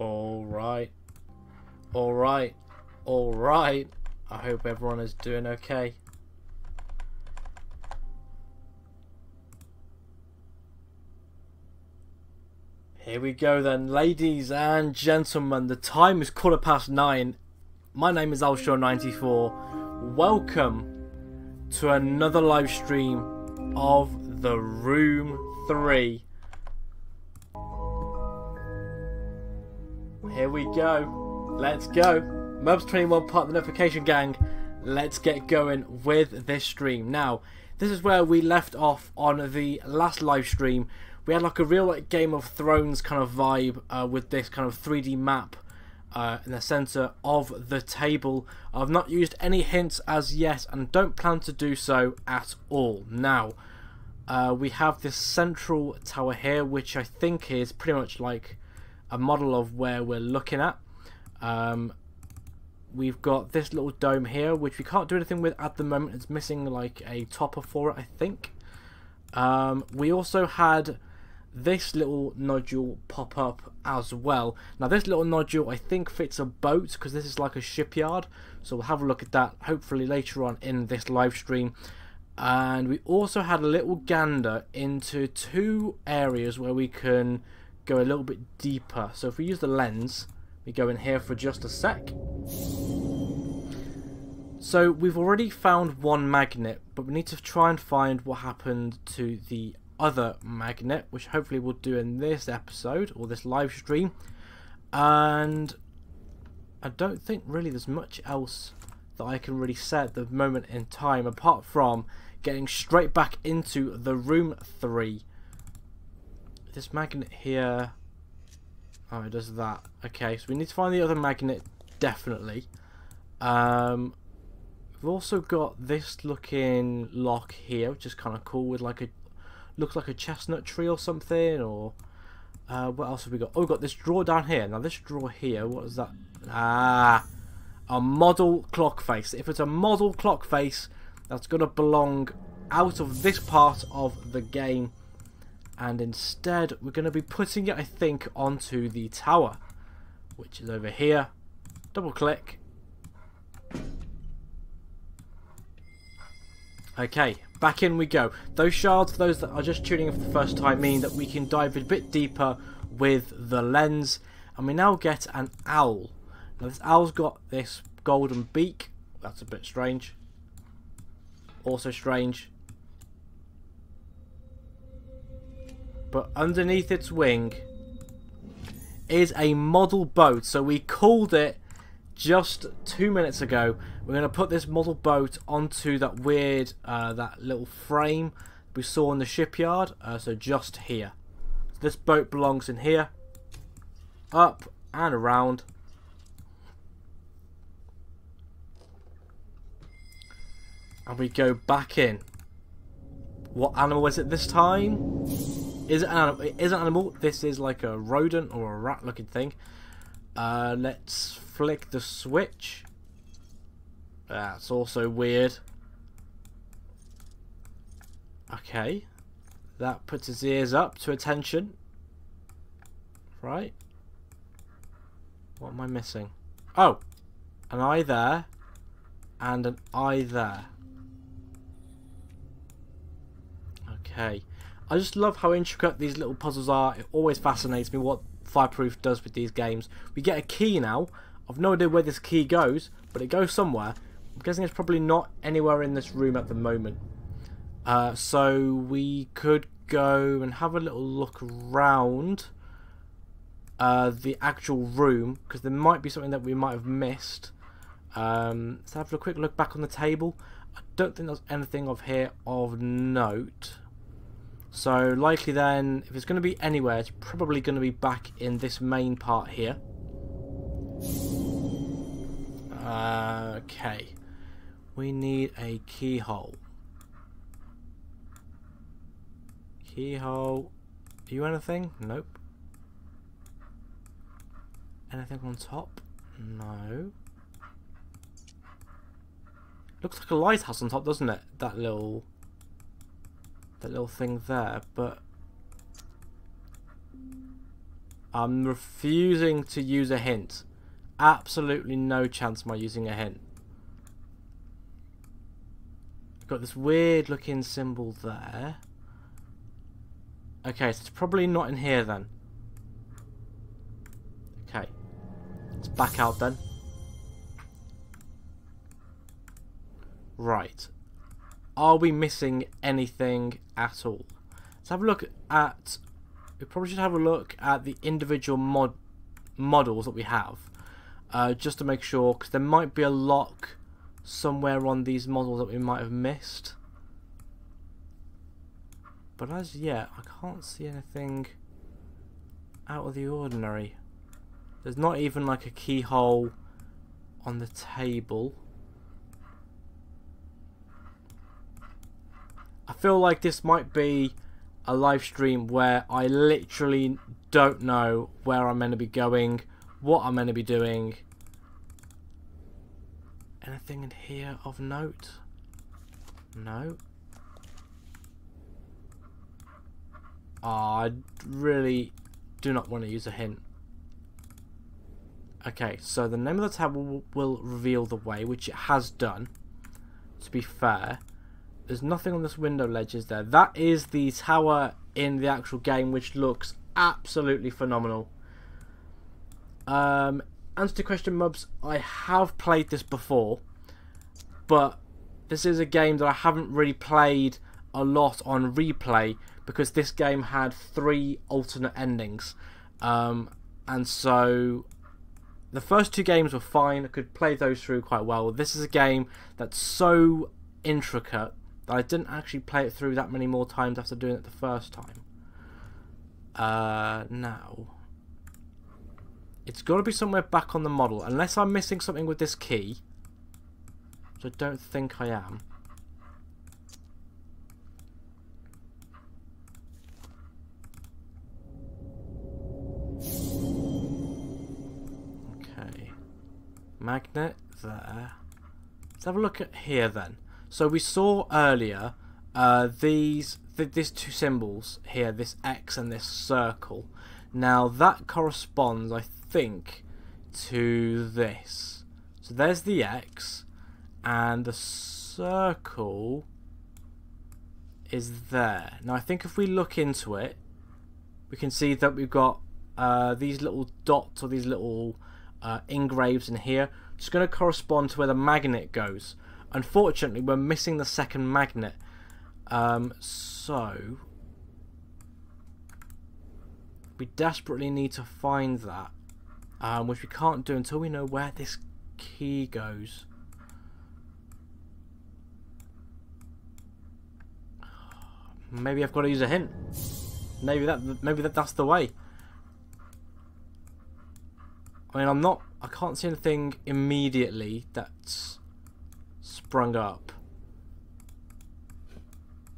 Alright. Alright. Alright. I hope everyone is doing okay. Here we go then, ladies and gentlemen. The time is quarter past nine. My name is Alshaw94. Welcome to another live stream of The Room 3. Here we go. Let's go. Mubs21 part of the notification gang. Let's get going with this stream. Now, this is where we left off on the last live stream. We had like a real like, Game of Thrones kind of vibe uh, with this kind of 3D map uh, in the center of the table. I've not used any hints as yet and don't plan to do so at all. Now, uh, we have this central tower here, which I think is pretty much like a model of where we're looking at. Um, we've got this little dome here, which we can't do anything with at the moment. It's missing like a topper for it, I think. Um, we also had this little nodule pop up as well. Now this little nodule I think fits a boat because this is like a shipyard. So we'll have a look at that hopefully later on in this live stream. And we also had a little gander into two areas where we can go a little bit deeper. So if we use the lens, we go in here for just a sec. So we've already found one magnet, but we need to try and find what happened to the other magnet, which hopefully we'll do in this episode or this live stream. And I don't think really there's much else that I can really say at the moment in time apart from getting straight back into the room 3. This magnet here... Oh, it does that. Okay, so we need to find the other magnet, definitely. Um, we've also got this looking lock here, which is kind of cool with like a looks like a chestnut tree or something or uh, what else have we got? Oh we've got this drawer down here. Now this drawer here what is that? Ah a model clock face. If it's a model clock face that's going to belong out of this part of the game and instead we're going to be putting it I think onto the tower which is over here double click okay back in we go. Those shards, for those that are just tuning in for the first time, mean that we can dive a bit deeper with the lens. And we now get an owl. Now this owl's got this golden beak. That's a bit strange. Also strange. But underneath its wing is a model boat. So we called it just two minutes ago. We're going to put this model boat onto that weird, uh, that little frame we saw in the shipyard. Uh, so just here. So this boat belongs in here. Up and around. And we go back in. What animal is it this time? Is an animal? It is an animal. This is like a rodent or a rat looking thing. Uh, let's flick the switch. That's also weird. Okay. That puts his ears up to attention. Right. What am I missing? Oh! An eye there. And an eye there. Okay. I just love how intricate these little puzzles are. It always fascinates me what Fireproof does with these games. We get a key now. I've no idea where this key goes, but it goes somewhere. I'm guessing it's probably not anywhere in this room at the moment. Uh, so we could go and have a little look around uh, the actual room, because there might be something that we might have missed. Um, let's have a quick look back on the table. I don't think there's anything of here of note. So likely then, if it's going to be anywhere, it's probably going to be back in this main part here. Uh, okay. We need a keyhole. Keyhole. Are you anything? Nope. Anything on top? No. Looks like a lighthouse on top, doesn't it? That little that little thing there, but I'm refusing to use a hint. Absolutely no chance am I using a hint. Got this weird looking symbol there. Okay, so it's probably not in here then. Okay. Let's back out then. Right. Are we missing anything at all? Let's have a look at... We probably should have a look at the individual mod models that we have. Uh, just to make sure, because there might be a lock somewhere on these models that we might have missed. But as yet, I can't see anything out of the ordinary. There's not even like a keyhole on the table. I feel like this might be a live stream where I literally don't know where I'm meant to be going, what I'm going to be doing, Anything in here of note? No. Oh, I really do not want to use a hint. Okay, so the name of the tab will, will reveal the way, which it has done. To be fair, there's nothing on this window ledge, is there? That is the tower in the actual game, which looks absolutely phenomenal. Um, answer to question, Mubs, I have played this before, but this is a game that I haven't really played a lot on replay because this game had three alternate endings. Um, and so the first two games were fine, I could play those through quite well. This is a game that's so intricate I didn't actually play it through that many more times after doing it the first time. Uh, now, it's got to be somewhere back on the model, unless I'm missing something with this key, which I don't think I am. Okay. Magnet there. Let's have a look at here then. So we saw earlier uh, these th these two symbols here, this X and this circle. Now that corresponds, I think, to this. So there's the X, and the circle is there. Now I think if we look into it, we can see that we've got uh, these little dots or these little uh, engraves in here. It's going to correspond to where the magnet goes. Unfortunately, we're missing the second magnet. Um, so, we desperately need to find that um, which we can't do until we know where this key goes. Maybe I've got to use a hint. Maybe that maybe that that's the way. I mean, I'm not. I can't see anything immediately that's sprung up.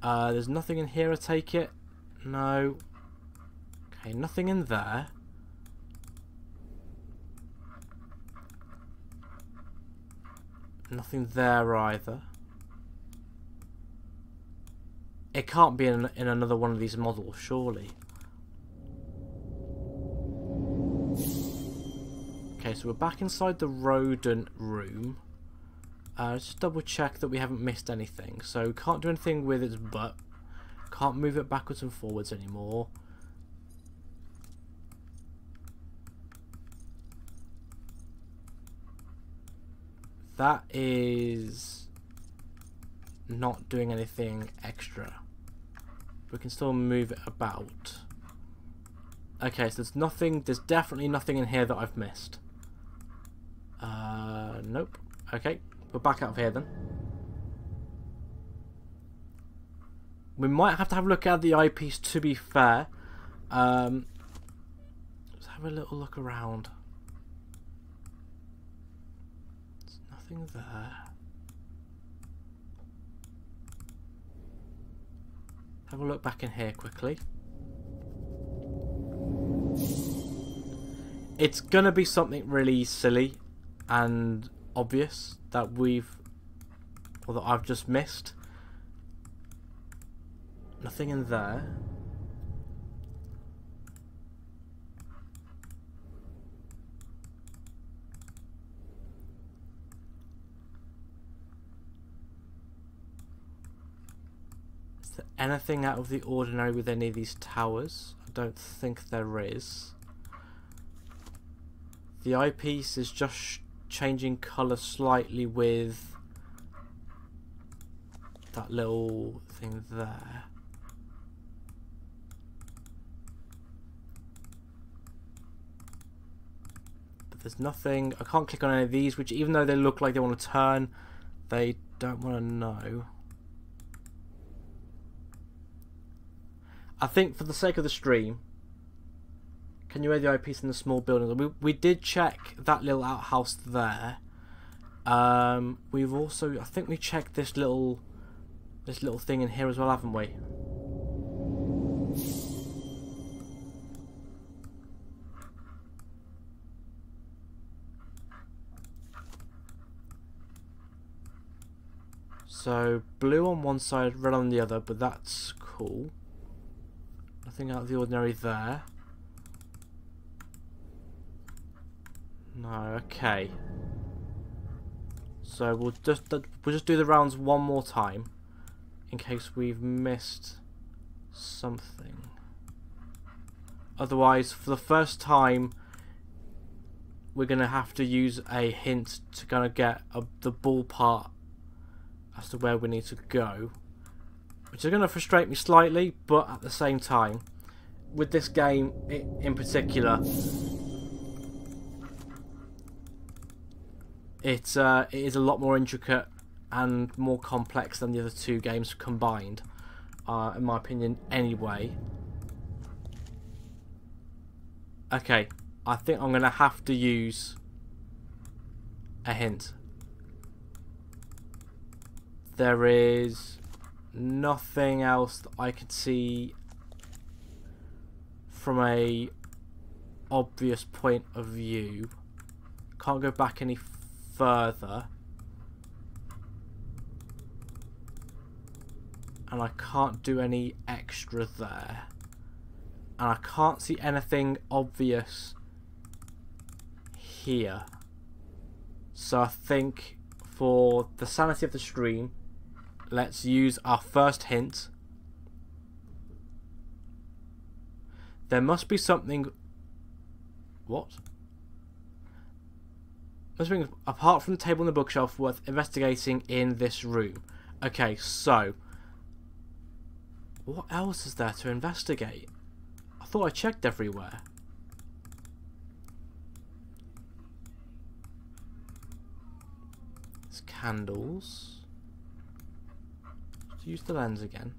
Uh, there's nothing in here. I take it. No. Okay, nothing in there. Nothing there either. It can't be in, in another one of these models, surely. Okay, so we're back inside the rodent room. Uh, just double check that we haven't missed anything. So can't do anything with its butt. Can't move it backwards and forwards anymore. That is not doing anything extra. We can still move it about. Okay, so there's nothing, there's definitely nothing in here that I've missed. Uh, nope. Okay, we're back out of here then. We might have to have a look at the eyepiece to be fair. Um, let's have a little look around. There's nothing there. Have a look back in here quickly. It's gonna be something really silly and obvious that we've or that I've just missed. Nothing in there. Is there anything out of the ordinary with any of these towers? I don't think there is. The eyepiece is just changing colour slightly with that little thing there. But there's nothing, I can't click on any of these, which even though they look like they want to turn, they don't want to know. I think for the sake of the stream, can you read the eyepiece in the small building? We, we did check that little outhouse there. Um, we've also, I think we checked this little, this little thing in here as well, haven't we? So, blue on one side, red on the other, but that's cool. Nothing out of the ordinary there. No, okay. So we'll just we'll just do the rounds one more time in case we've missed something. Otherwise, for the first time, we're gonna have to use a hint to kind of get a, the ball part as to where we need to go, which is gonna frustrate me slightly, but at the same time, with this game in particular, it, uh, it is a lot more intricate and more complex than the other two games combined, uh, in my opinion, anyway. Okay, I think I'm going to have to use a hint. There is nothing else that I can see from a obvious point of view. Can't go back any further. And I can't do any extra there. And I can't see anything obvious here. So I think for the sanity of the stream, let's use our first hint. There must be something... What? Something apart from the table and the bookshelf worth investigating in this room. Okay, so what else is there to investigate? I thought I checked everywhere. It's candles. Use the lens again.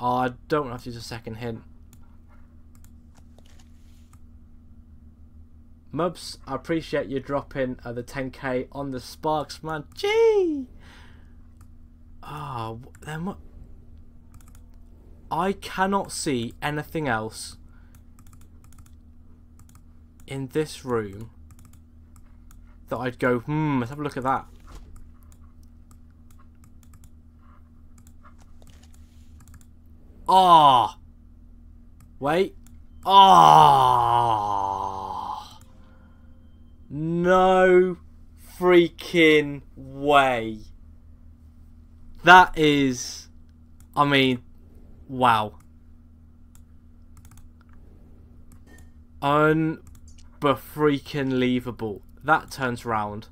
Oh, I don't have to use a second hint. Mubs, I appreciate you dropping uh, the 10k on the Sparks, man. Gee! Ah, oh, then what? I cannot see anything else in this room that I'd go, hmm, let's have a look at that. Ah! Oh. Wait. Ah! Oh. No freaking way. That is, I mean, wow. Unbefreaking leavable. That turns round.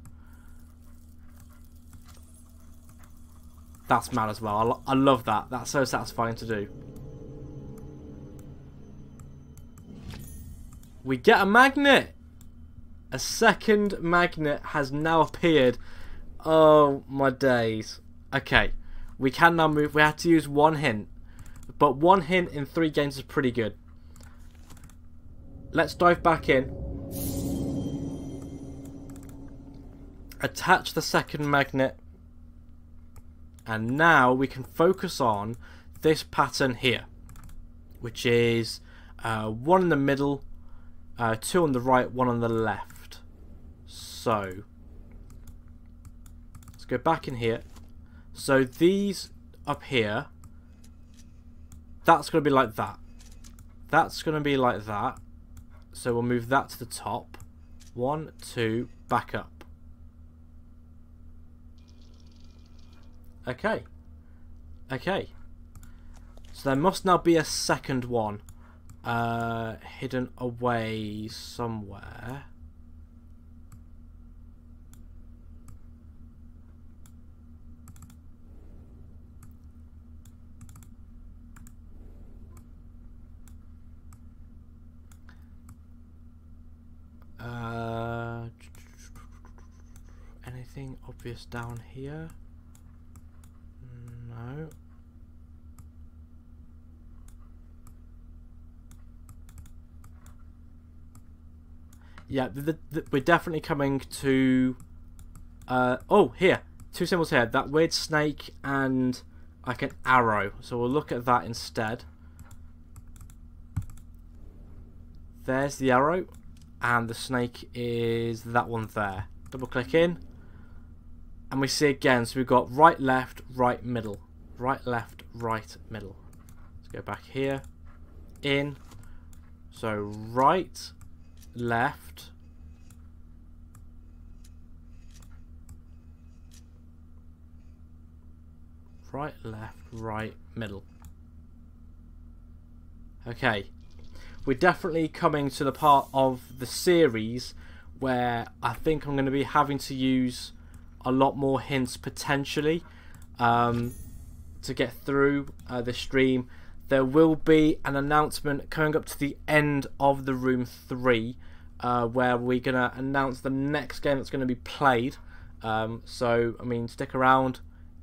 That's mad as well. I, I love that. That's so satisfying to do. We get a magnet! A second magnet has now appeared. Oh, my days. Okay, we can now move. We had to use one hint. But one hint in three games is pretty good. Let's dive back in. Attach the second magnet. And now we can focus on this pattern here. Which is uh, one in the middle, uh, two on the right, one on the left. So, let's go back in here. So these up here, that's going to be like that. That's going to be like that. So we'll move that to the top. One, two, back up. Okay. Okay. So there must now be a second one uh, hidden away somewhere. Uh, anything obvious down here? No. Yeah, the, the, we're definitely coming to... Uh, oh, here. Two symbols here. That weird snake and like an arrow. So we'll look at that instead. There's the arrow. And the snake is that one there. Double click in. And we see again. So we've got right, left, right, middle. Right, left, right, middle. Let's go back here. In. So right, left. Right, left, right, middle. Okay. We're definitely coming to the part of the series where I think I'm going to be having to use a lot more hints potentially um, to get through uh, the stream there will be an announcement coming up to the end of the room 3 uh, where we're going to announce the next game that's going to be played. Um, so, I mean, stick around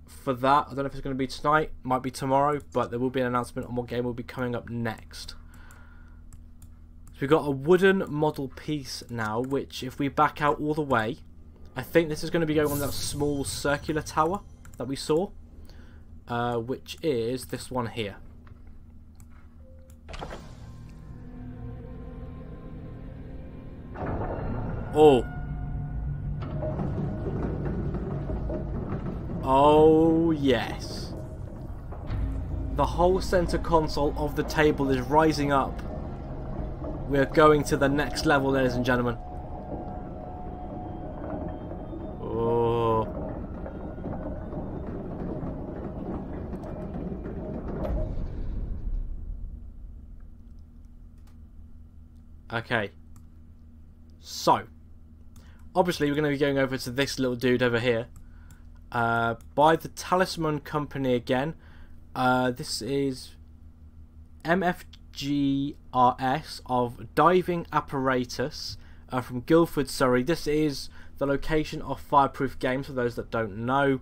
for that. I don't know if it's going to be tonight, might be tomorrow, but there will be an announcement on what game will be coming up next. We've got a wooden model piece now, which if we back out all the way, I think this is going to be going on that small circular tower that we saw, uh, which is this one here. Oh. Oh, yes. The whole center console of the table is rising up. We're going to the next level, ladies and gentlemen. Okay. So, obviously we're going to be going over to this little dude over here. Uh, by the Talisman Company again. Uh, this is MFGRS of Diving Apparatus uh, from Guildford, Surrey. This is the location of Fireproof Games for those that don't know.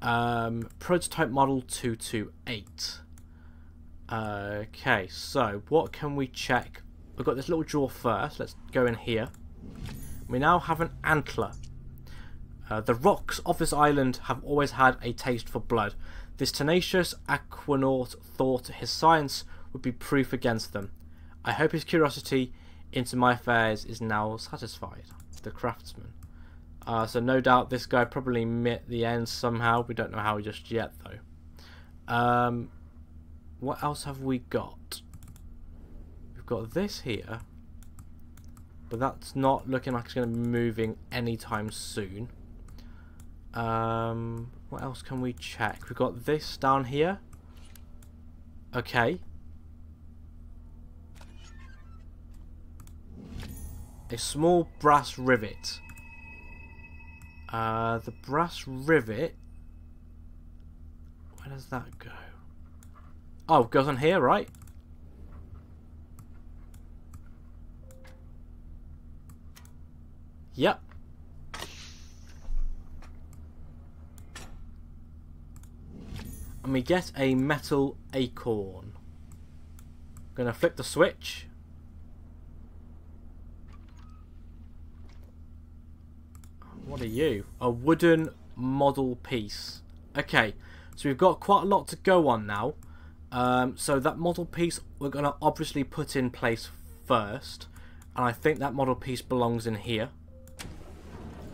Um, prototype model 228. Okay, so what can we check we've got this little drawer first. Let's go in here. We now have an antler. Uh, the rocks of this island have always had a taste for blood. This tenacious aquanaut thought his science would be proof against them. I hope his curiosity into my affairs is now satisfied. The craftsman. Uh, so no doubt this guy probably met the end somehow. We don't know how just yet though. Um, what else have we got? we've got this here. But that's not looking like it's going to be moving anytime soon. Um, what else can we check? We've got this down here. Okay. A small brass rivet. Uh, the brass rivet... Where does that go? Oh, goes on here, right? Yep. And we get a metal acorn. Gonna flip the switch. What are you? A wooden model piece. Okay, so we've got quite a lot to go on now. Um, so that model piece we're going to obviously put in place first. And I think that model piece belongs in here.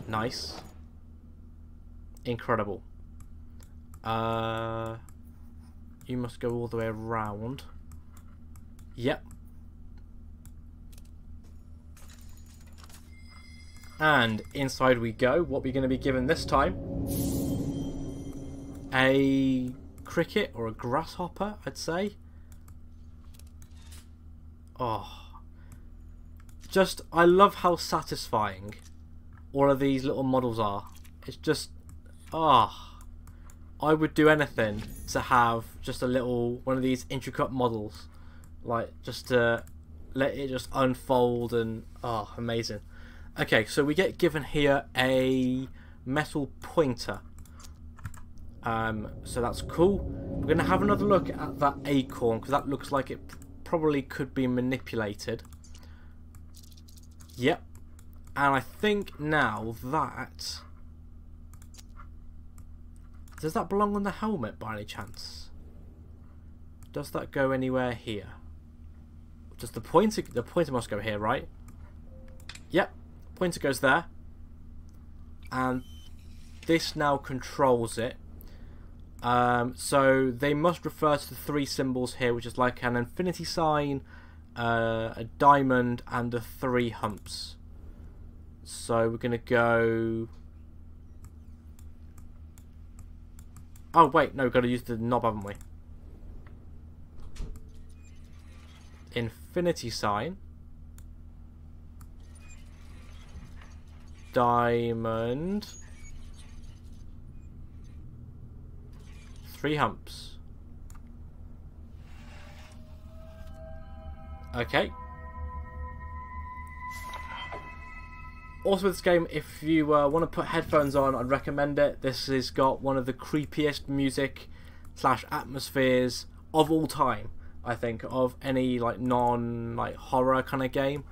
Nice. Incredible. Uh, you must go all the way around. Yep. And inside we go. What we're going to be given this time? A cricket or a grasshopper, I'd say. Oh. Just, I love how satisfying all of these little models are. It's just, ah. Oh, I would do anything to have just a little, one of these intricate models. Like, just to let it just unfold and, oh, amazing. Okay, so we get given here a metal pointer. Um, so that's cool. We're going to have another look at that acorn because that looks like it probably could be manipulated. Yep. And I think now that... Does that belong on the helmet by any chance? Does that go anywhere here? Does the pointer... The pointer must go here, right? Yep. Pointer goes there. And this now controls it. Um, so they must refer to the three symbols here, which is like an infinity sign, uh, a diamond, and the three humps. So we're going to go... Oh, wait, no, we've got to use the knob, haven't we? Infinity sign. Diamond. Three humps. Okay. Also with this game, if you uh, want to put headphones on, I'd recommend it. This has got one of the creepiest music slash atmospheres of all time, I think, of any like non like horror kind of game.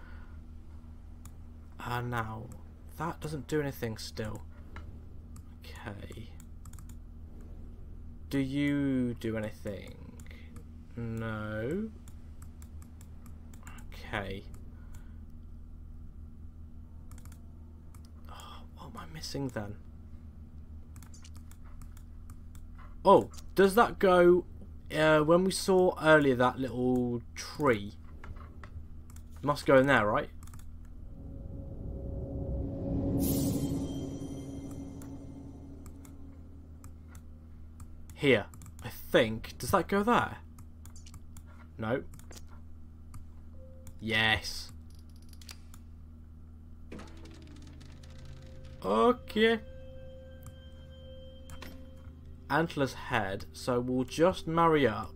And uh, now, that doesn't do anything still. Okay. Do you do anything? No. Okay. Oh, what am I missing then? Oh, does that go... Uh, when we saw earlier that little tree, must go in there, right? Here. I think. Does that go there? No. Yes. Okay. Antler's head. So we'll just marry up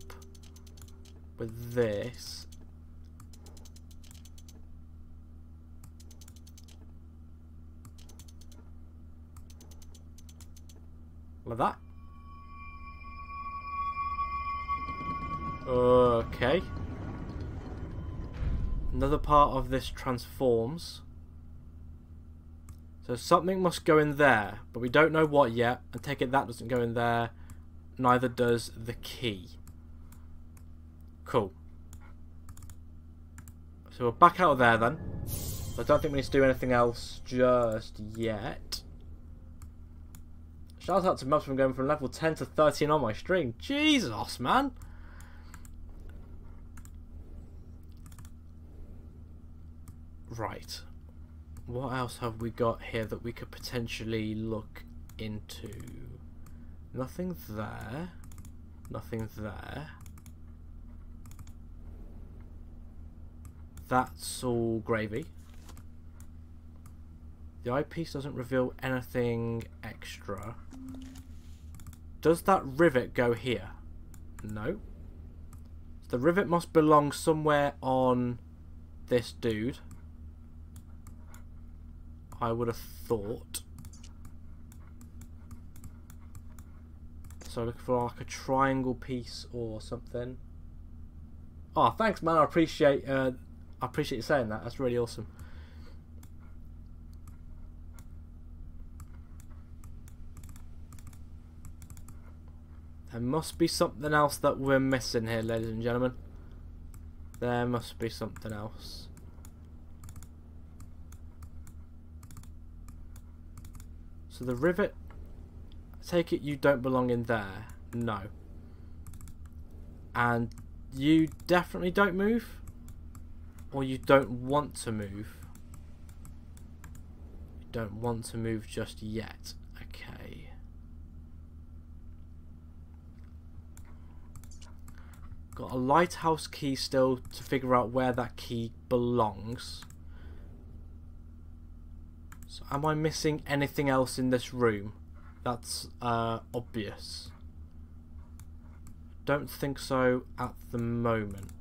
with this. Like that. Okay. Another part of this transforms. So something must go in there, but we don't know what yet. And take it that doesn't go in there. Neither does the key. Cool. So we're back out of there then. I don't think we need to do anything else just yet. Shout out to Mubs from going from level 10 to 13 on my stream. Jesus, man. Right. What else have we got here that we could potentially look into? Nothing there. Nothing there. That's all gravy. The eyepiece doesn't reveal anything extra. Does that rivet go here? No. The rivet must belong somewhere on this dude. I would have thought. So looking for like a triangle piece or something. Oh, thanks, man. I appreciate. Uh, I appreciate you saying that. That's really awesome. There must be something else that we're missing here, ladies and gentlemen. There must be something else. So the rivet, I take it you don't belong in there. No. And you definitely don't move? Or you don't want to move? You don't want to move just yet. Okay. Got a lighthouse key still to figure out where that key belongs. Am I missing anything else in this room? That's uh, obvious. Don't think so at the moment.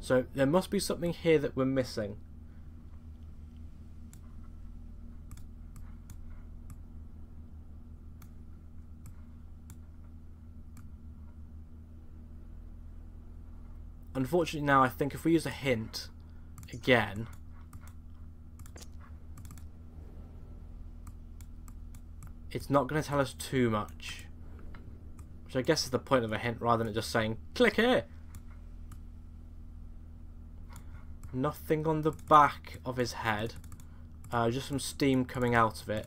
So there must be something here that we're missing. Unfortunately now I think if we use a hint again it's not going to tell us too much. Which I guess is the point of a hint rather than it just saying click here. Nothing on the back of his head. Uh, just some steam coming out of it.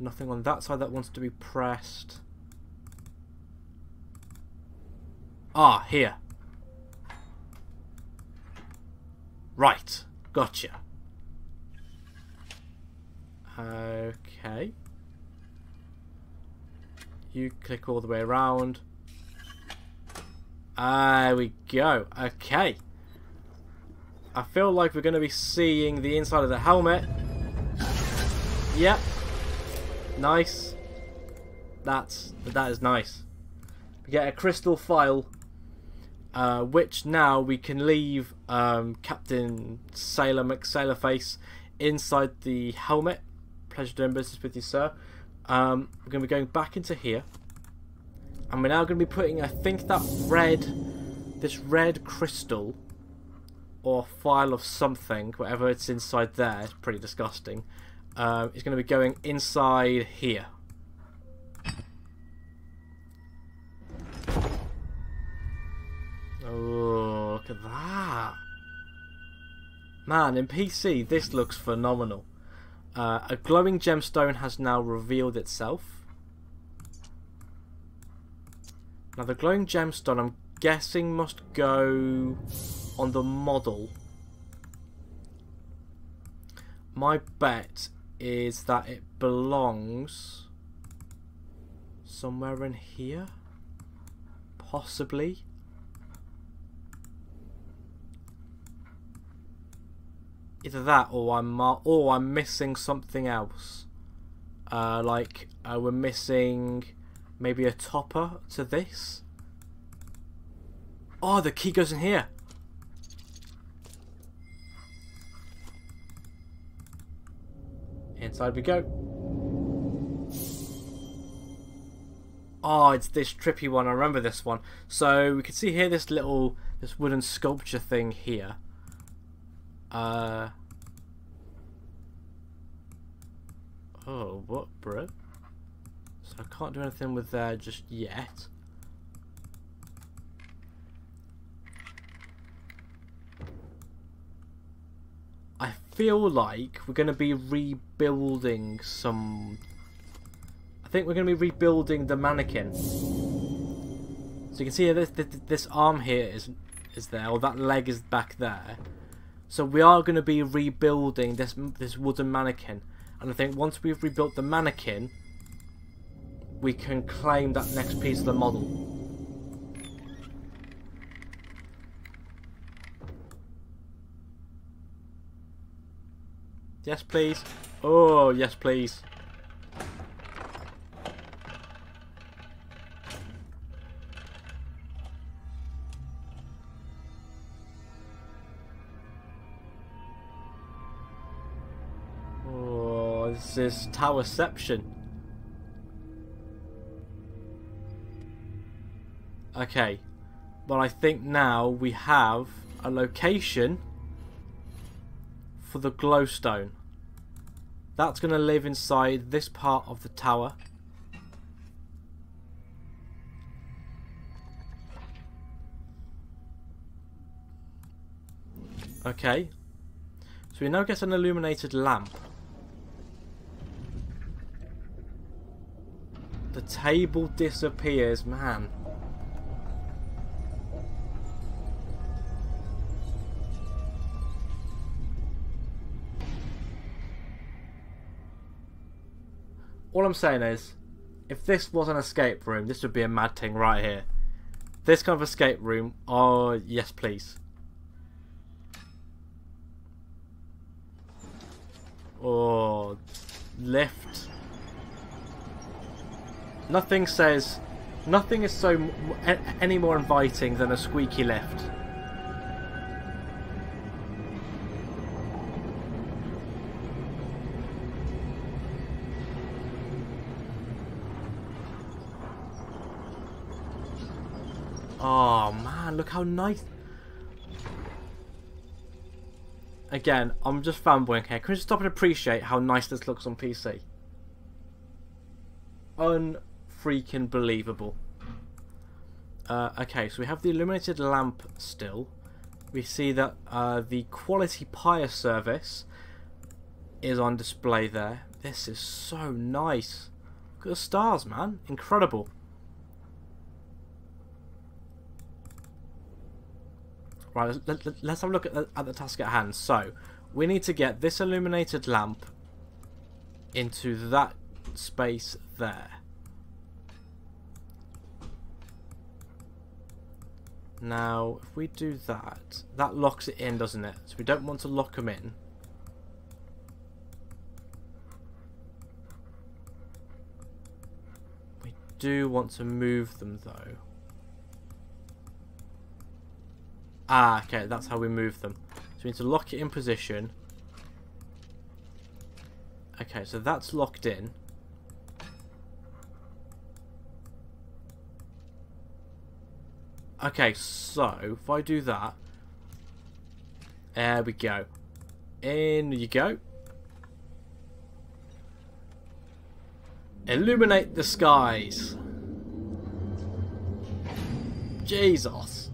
Nothing on that side that wants to be pressed. Ah, here. Right. Gotcha. Okay. You click all the way around. There we go. Okay. I feel like we're going to be seeing the inside of the helmet. Yep. Nice. That's that is nice. We get a crystal file uh, which now we can leave um, Captain Sailor McSailorface inside the helmet. Pleasure doing business with you, sir. Um, we're going to be going back into here. And we're now going to be putting, I think, that red, this red crystal, or file of something, whatever it's inside there, it's pretty disgusting, uh, is going to be going inside here. Oh, look at that. Man, in PC, this looks phenomenal. Uh, a glowing gemstone has now revealed itself. Now, the glowing gemstone, I'm guessing, must go on the model. My bet is that it belongs somewhere in here. Possibly. Either that or I'm or I'm missing something else. Uh, like uh, we're missing maybe a topper to this. Oh, the key goes in here. Inside we go. Oh, it's this trippy one. I remember this one. So we can see here this little, this wooden sculpture thing here. Uh. Oh, what, bro? So I can't do anything with that just yet. I feel like we're going to be rebuilding some... I think we're going to be rebuilding the mannequin. So you can see this, this, this arm here is, is there, or that leg is back there. So we are going to be rebuilding this this wooden mannequin. And I think once we've rebuilt the mannequin, we can claim that next piece of the model. Yes, please. Oh, yes, please. This towerception. Okay. Well, I think now we have a location for the glowstone. That's going to live inside this part of the tower. Okay. So we now get an illuminated lamp. Table disappears, man. All I'm saying is, if this was an escape room, this would be a mad thing right here. This kind of escape room. Oh, yes, please. Oh, lift. Nothing says, nothing is so any more inviting than a squeaky lift. Oh man, look how nice. Again, I'm just fanboying here. Can we just stop and appreciate how nice this looks on PC? Unfreaking believable. Uh, okay, so we have the illuminated lamp still. We see that uh, the quality pyre service is on display there. This is so nice. Look at the stars, man. Incredible. Right, let, us have a look at the, at the task at hand. So, we need to get this illuminated lamp into that space there. Now, if we do that, that locks it in, doesn't it? So we don't want to lock them in. We do want to move them, though. Ah, okay, that's how we move them. So we need to lock it in position. Okay, so that's locked in. Okay, so if I do that, there we go. In you go. Illuminate the skies. Jesus.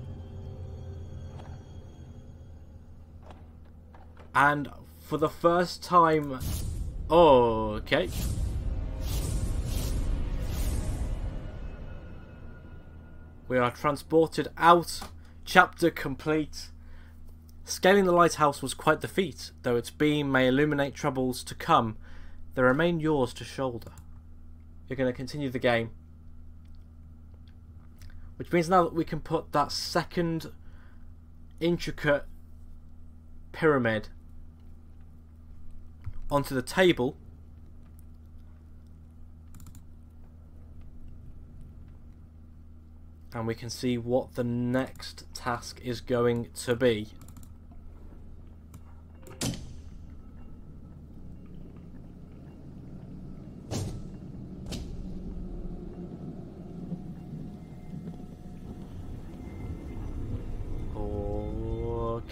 And for the first time... Oh, okay. We are transported out. Chapter complete. Scaling the lighthouse was quite the feat, though its beam may illuminate troubles to come. They remain yours to shoulder. You're going to continue the game. Which means now that we can put that second intricate pyramid onto the table and we can see what the next task is going to be.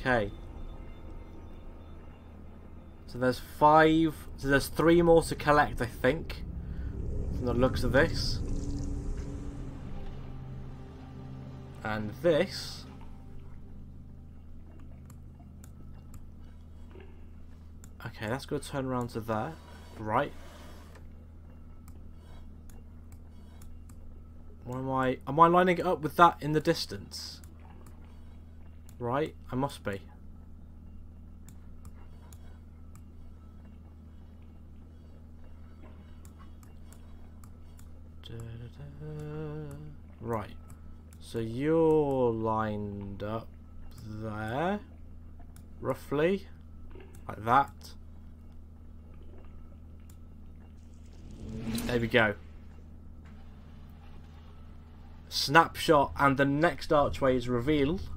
Okay. So there's five, so there's three more to collect I think, from the looks of this. And this... Okay, that's going to turn around to there. Right. What am I... Am I lining it up with that in the distance? Right? I must be. So you're lined up there, roughly, like that. There we go. Snapshot and the next archway is revealed.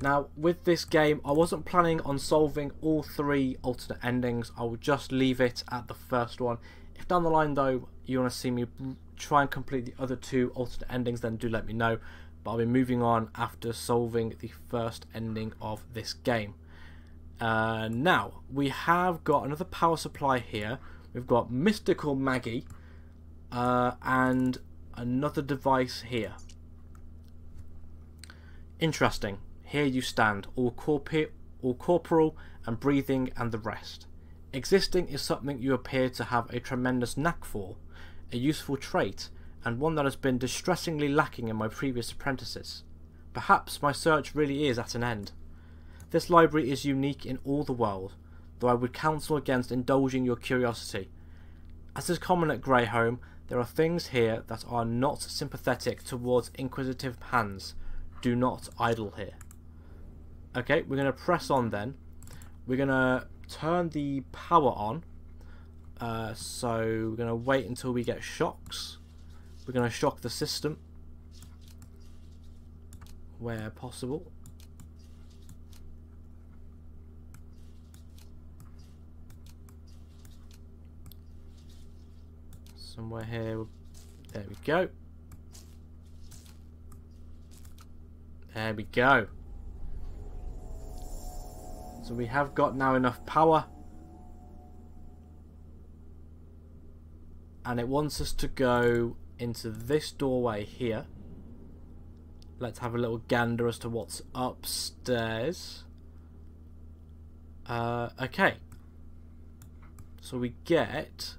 Now, with this game, I wasn't planning on solving all three alternate endings. I will just leave it at the first one. If down the line, though, you want to see me try and complete the other two alternate endings, then do let me know. But I'll be moving on after solving the first ending of this game. Uh, now, we have got another power supply here. We've got Mystical Maggie uh, and another device here. Interesting. Here you stand, all, corp all corporal and breathing and the rest. Existing is something you appear to have a tremendous knack for a useful trait, and one that has been distressingly lacking in my previous apprentices. Perhaps my search really is at an end. This library is unique in all the world, though I would counsel against indulging your curiosity. As is common at Grayholme, There are things here that are not sympathetic towards inquisitive hands. Do not idle here. Okay, we're going to press on then. We're going to turn the power on. Uh, so we're going to wait until we get shocks. We're going to shock the system where possible. Somewhere here. There we go. There we go. So we have got now enough power. And it wants us to go into this doorway here. Let's have a little gander as to what's upstairs. Uh, okay. So we get...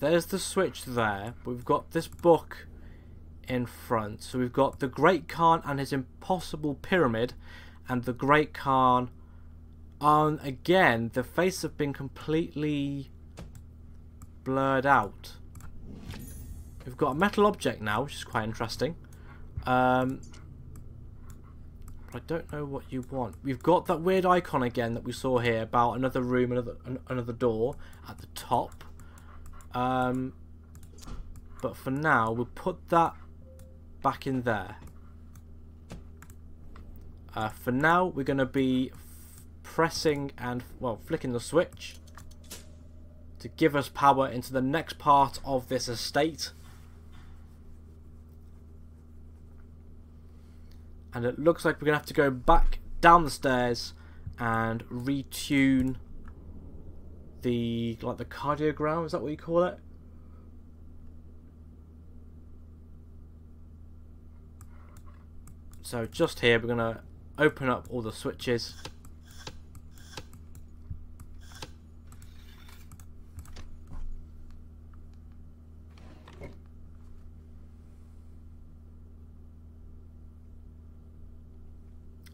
There's the switch there. We've got this book in front. So we've got the Great Khan and his impossible pyramid. And the Great Khan um, again, the face have been completely blurred out. We've got a metal object now, which is quite interesting. Um, I don't know what you want. We've got that weird icon again that we saw here about another room, another another door at the top. Um, but for now, we'll put that back in there. Uh, for now, we're going to be pressing and, well, flicking the switch to give us power into the next part of this estate. And it looks like we're going to have to go back down the stairs and retune the, like the cardiogram, is that what you call it? So just here we're going to open up all the switches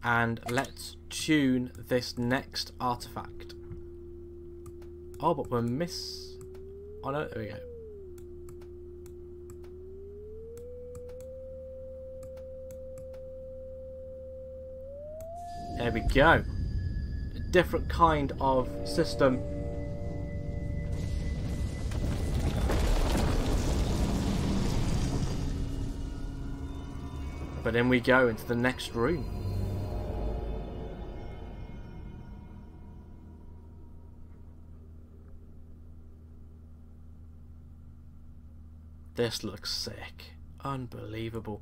and let's tune this next artifact. Oh, but we're miss... Oh no, there we go. There we go. A different kind of system. But in we go into the next room. This looks sick. Unbelievable.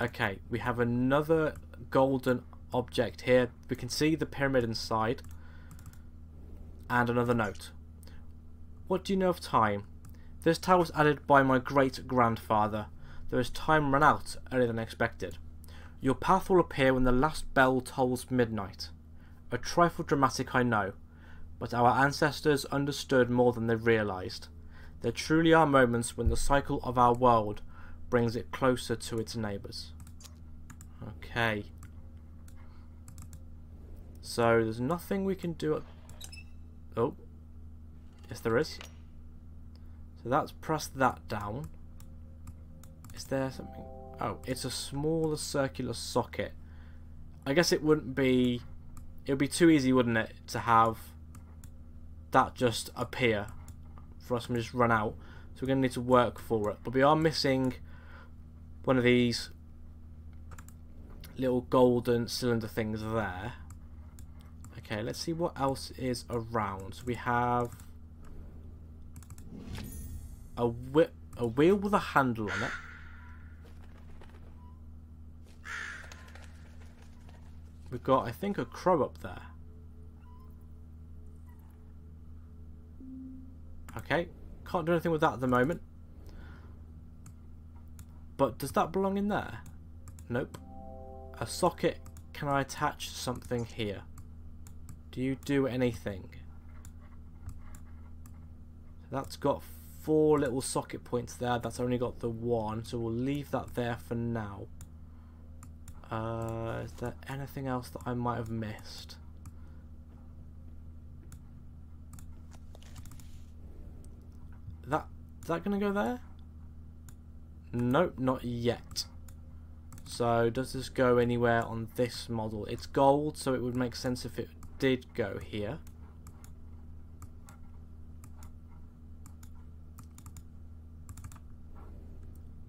Okay, we have another golden object here. We can see the pyramid inside. And another note. What do you know of time? This tale was added by my great-grandfather. There is time run out earlier than expected. Your path will appear when the last bell tolls midnight. A trifle dramatic, I know, but our ancestors understood more than they realised. There truly are moments when the cycle of our world brings it closer to its neighbours. Okay. So there's nothing we can do. Oh. Yes, there is. So that's pressed that down. Is there something? Oh, it's a smaller circular socket. I guess it wouldn't be... It would be too easy, wouldn't it, to have that just appear for us to just run out. So we're going to need to work for it. But we are missing one of these little golden cylinder things there. Okay, let's see what else is around. So we have a, whip, a wheel with a handle on it. We've got, I think, a crow up there. Okay, can't do anything with that at the moment. But does that belong in there? Nope. A socket, can I attach something here? Do you do anything? That's got four little socket points there. That's only got the one, so we'll leave that there for now. Uh, is there anything else that I might have missed? That is that gonna go there? Nope, not yet. So does this go anywhere on this model? It's gold, so it would make sense if it did go here.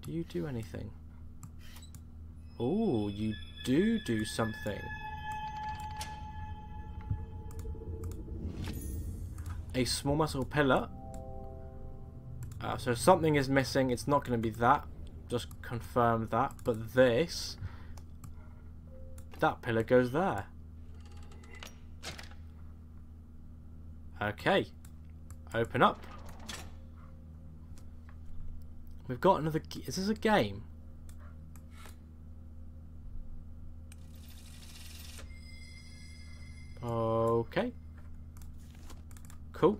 Do you do anything? Oh, you do do something. A small metal pillar. Uh, so something is missing. It's not going to be that. Just confirm that. But this... That pillar goes there. Okay. Open up. We've got another... Is this a game? Okay. Cool.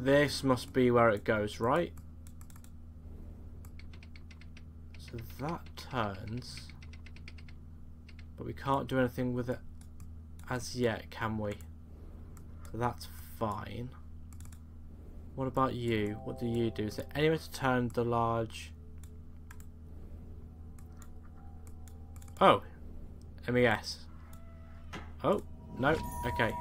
This must be where it goes, right? So that turns. But we can't do anything with it as yet, can we? So that's fine. What about you? What do you do? Is there any way to turn the large... Oh. Let me guess. Oh, no. Okay.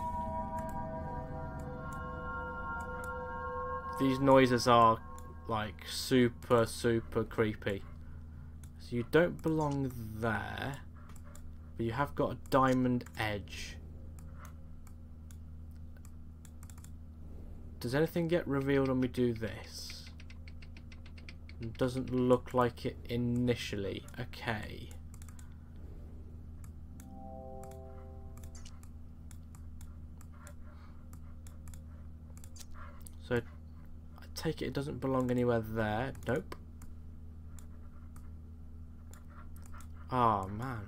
These noises are like super, super creepy. So you don't belong there. But you have got a diamond edge. Does anything get revealed when we do this? It doesn't look like it initially. Okay. Take it it doesn't belong anywhere there. Nope. Oh, man.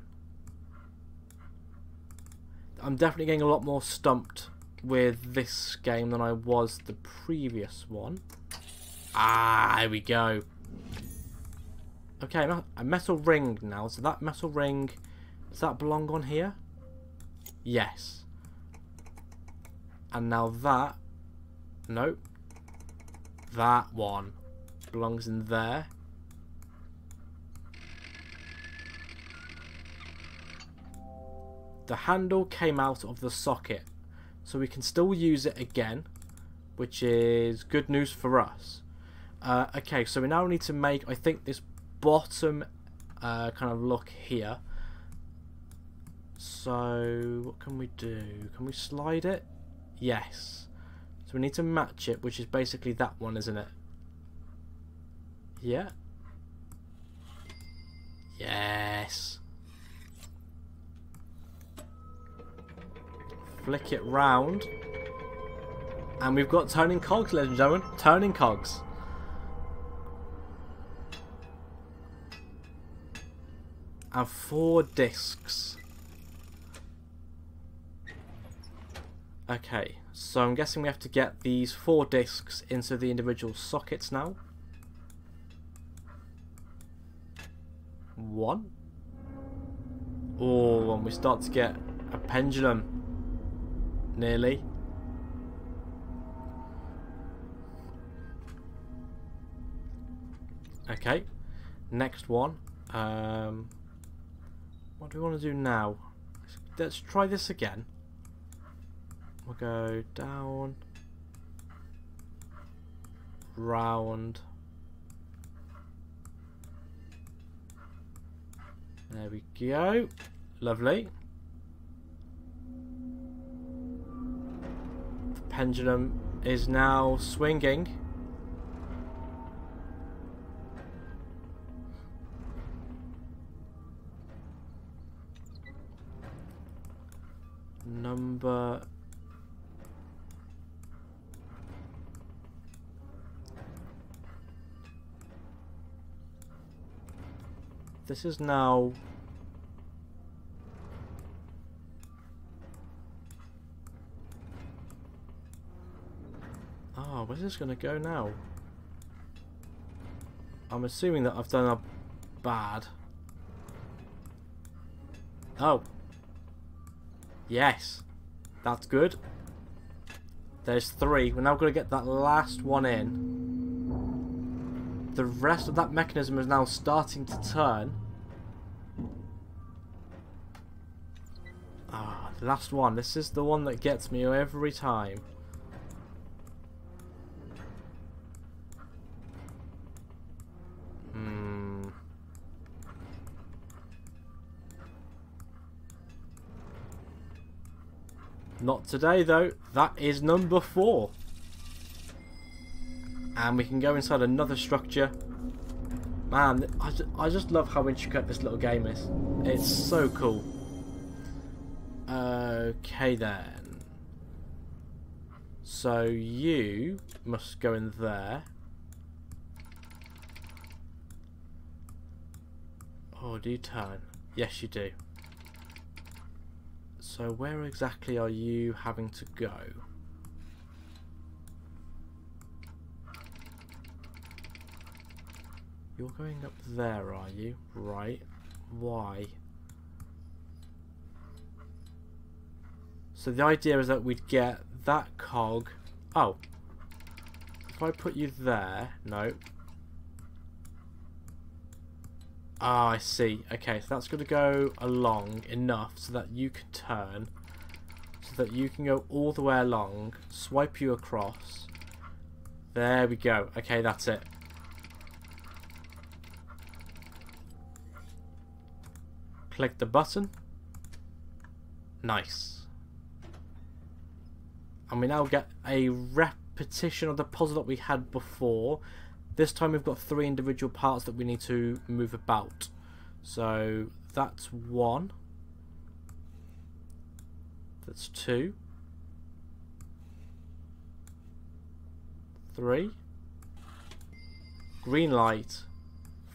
I'm definitely getting a lot more stumped with this game than I was the previous one. Ah, here we go. Okay, a metal ring now. So that metal ring, does that belong on here? Yes. And now that, nope. That one belongs in there. The handle came out of the socket. So we can still use it again, which is good news for us. Uh, okay, so we now need to make, I think, this bottom uh, kind of look here. So, what can we do? Can we slide it? Yes. So we need to match it, which is basically that one, isn't it? Yeah. Yes. flick it round. And we've got turning cogs, ladies and gentlemen. Turning cogs. And four discs. Okay, so I'm guessing we have to get these four discs into the individual sockets now. One. Oh, and we start to get a pendulum nearly. Okay, next one. Um, what do we want to do now? Let's try this again. We'll go down, round. There we go. Lovely. pendulum is now swinging. This is now Oh, where's this to go now? I'm assuming that I've done a bad. Oh. Yes. That's good. There's three. We're now going to get that last one in. The rest of that mechanism is now starting to turn. Last one. This is the one that gets me every time. Hmm. Not today though. That is number four. And we can go inside another structure. Man, I I just love how intricate this little game is. It's so cool. Okay then. So you must go in there. Oh, do you turn? Yes, you do. So where exactly are you having to go? You're going up there, are you? Right. Why? So the idea is that we'd get that cog. Oh. If I put you there. No. Ah, I see. Okay, so that's going to go along enough so that you can turn. So that you can go all the way along. Swipe you across. There we go. Okay, that's it. Click the button. Nice. And we now get a repetition of the puzzle that we had before. This time we've got three individual parts that we need to move about. So that's one. That's two. Three. Green light.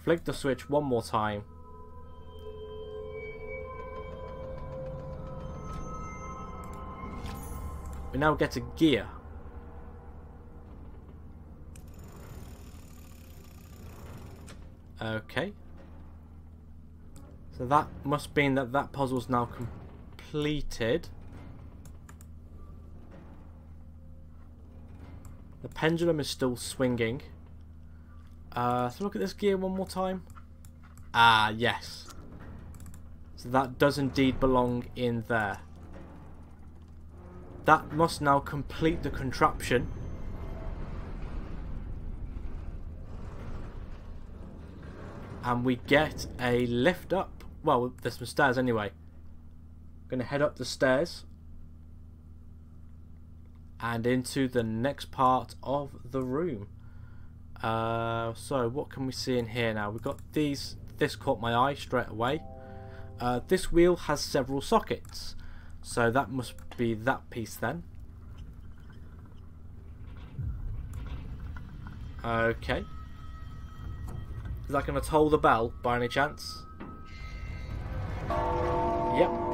Flick the switch one more time. We now get a gear. Okay. So that must mean that that puzzle's now completed. The pendulum is still swinging. Uh, so look at this gear one more time. Ah, yes. So that does indeed belong in there. That must now complete the contraption. And we get a lift up. Well, there's some stairs anyway. Gonna head up the stairs. And into the next part of the room. Uh, so what can we see in here now? We've got these. This caught my eye straight away. Uh, this wheel has several sockets. So that must be that piece then. Okay. Is that going to toll the bell by any chance? Yep.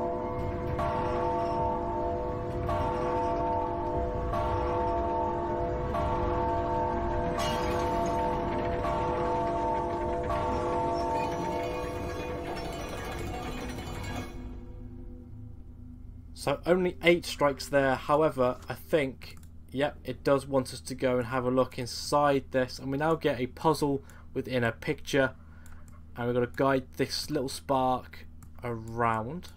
So only eight strikes there. However, I think, yep, it does want us to go and have a look inside this. And we now get a puzzle within a picture. And we're going to guide this little spark around.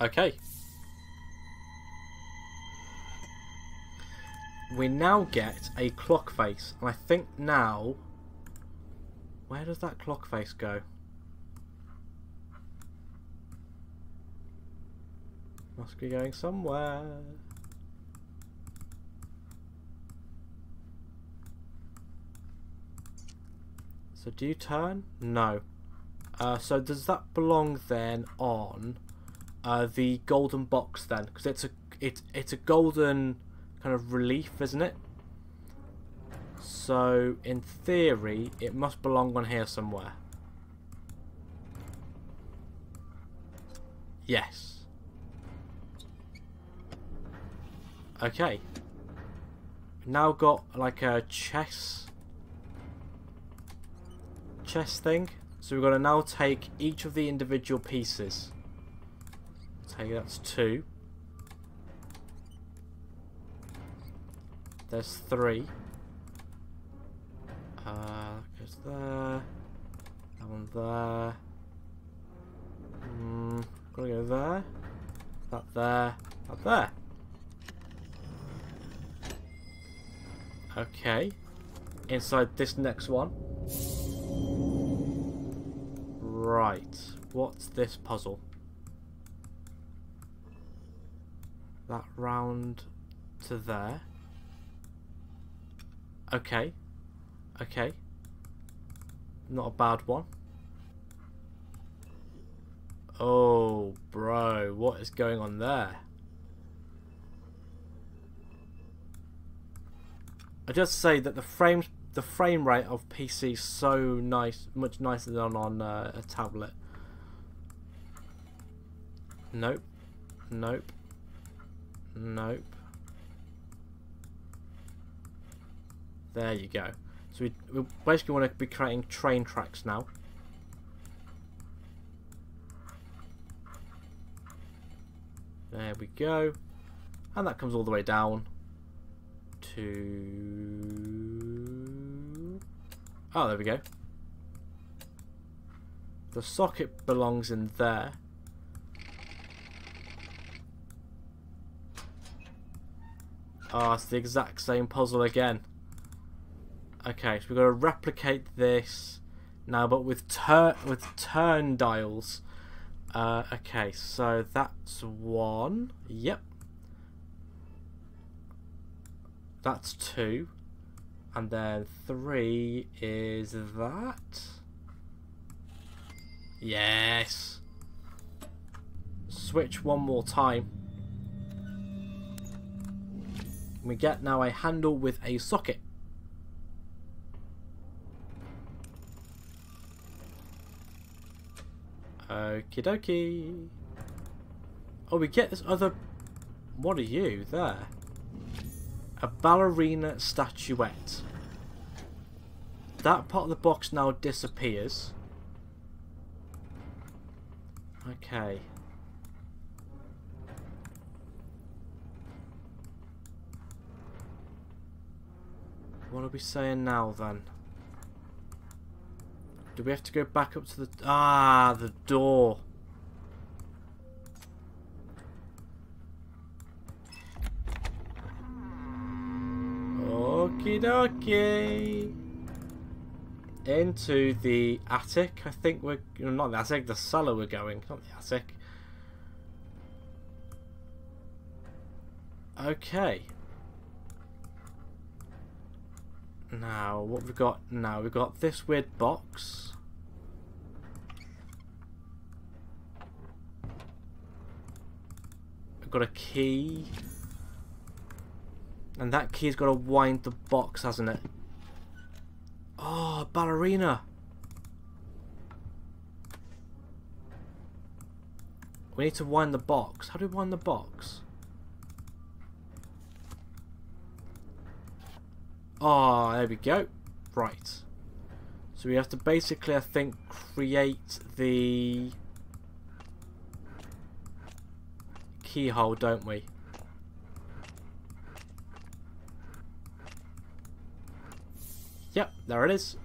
Okay. We now get a clock face. And I think now... Where does that clock face go? Must be going somewhere. So do you turn? No. Uh, so does that belong then on uh, the golden box then? Because it's a it it's a golden kind of relief, isn't it? So, in theory, it must belong on here somewhere. Yes. Okay. now got like a chess chess thing. So we're going to now take each of the individual pieces. Take that's two. There's three. Uh, goes there. That one there. Mm, gotta go there. That there. That there. Okay. Inside this next one. Right. What's this puzzle? That round to there. Okay. Okay. Not a bad one. Oh, bro. What is going on there? I just say that the frames, the frame rate of PC is so nice, much nicer than on uh, a tablet. Nope. Nope. Nope. There you go. So we, we basically want to be creating train tracks now. There we go. And that comes all the way down to... Oh, there we go. The socket belongs in there. Oh, it's the exact same puzzle again. Okay, so we've got to replicate this now, but with turn with turn dials. Uh, okay, so that's one. Yep. That's two. And then three is that. Yes. Switch one more time. We get now a handle with a socket. Okie dokie. Oh, we get this other... What are you there? A ballerina statuette. That part of the box now disappears. Okay. What are we saying now then? Do we have to go back up to the... Ah, the door. Okie dokie. Into the attic. I think we're... Not the attic, the cellar we're going. Not the attic. Okay. Now, what we've got now, we've got this weird box. We've got a key. And that key's got to wind the box, hasn't it? Oh, ballerina. We need to wind the box. How do we wind the box? Ah, oh, there we go. Right. So we have to basically, I think, create the keyhole, don't we? Yep, there it is.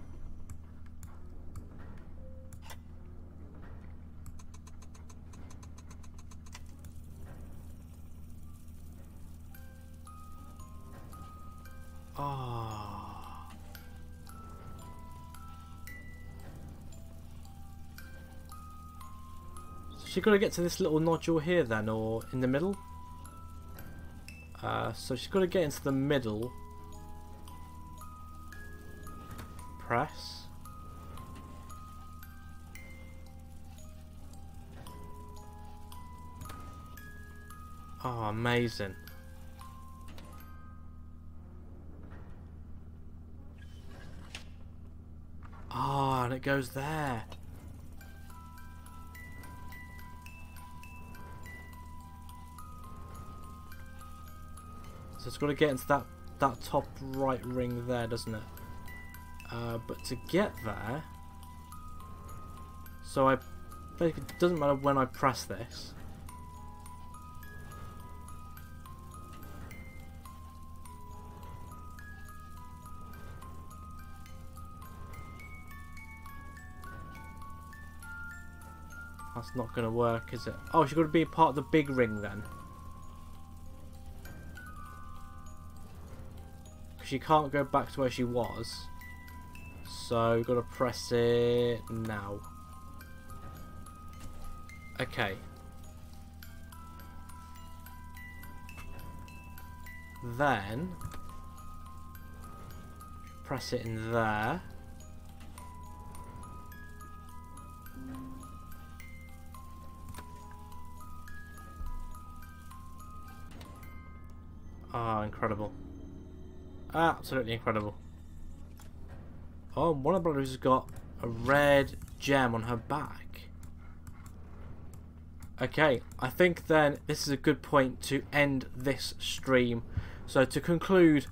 Ah. So she's got to get to this little nodule here then, or in the middle? Uh, so she's got to get into the middle. Press. Oh, amazing. And it goes there. So it's got to get into that that top right ring there, doesn't it? Uh, but to get there, so I basically it doesn't matter when I press this. That's not going to work, is it? Oh, she's going to be part of the big ring then. She can't go back to where she was. So, we've got to press it now. Okay. Then, press it in there. Ah, incredible. Absolutely incredible. Oh, one of the brothers has got a red gem on her back. Okay, I think then this is a good point to end this stream. So to conclude,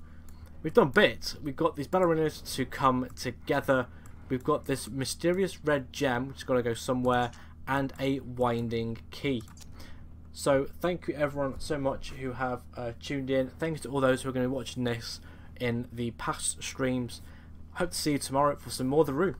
we've done bits. We've got these ballerinas to come together. We've got this mysterious red gem, which has got to go somewhere, and a winding key. So thank you everyone so much who have uh, tuned in. Thanks to all those who are going to be watching this in the past streams. Hope to see you tomorrow for some more The Room.